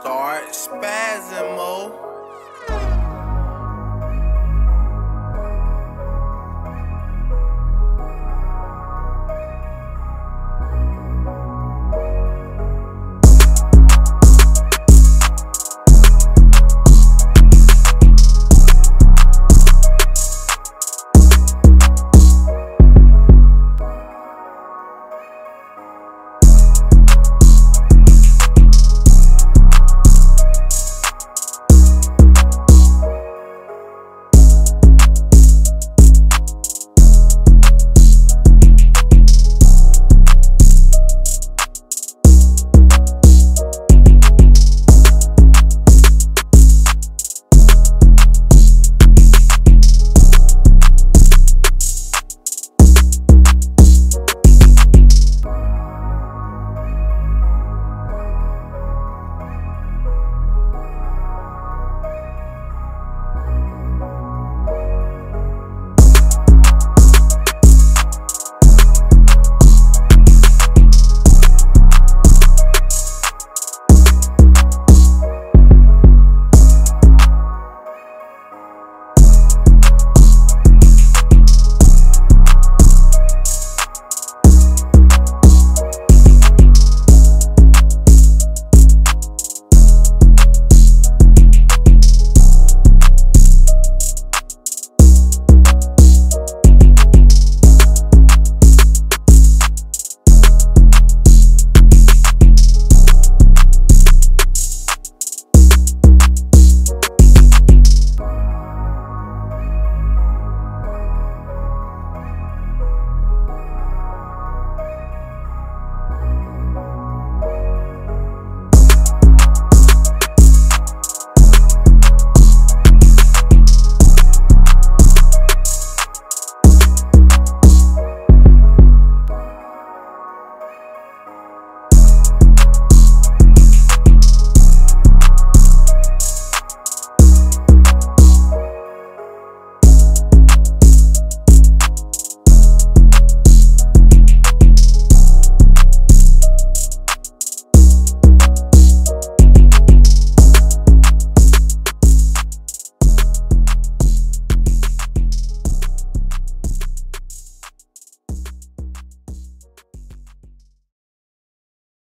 Start spazzing, mo.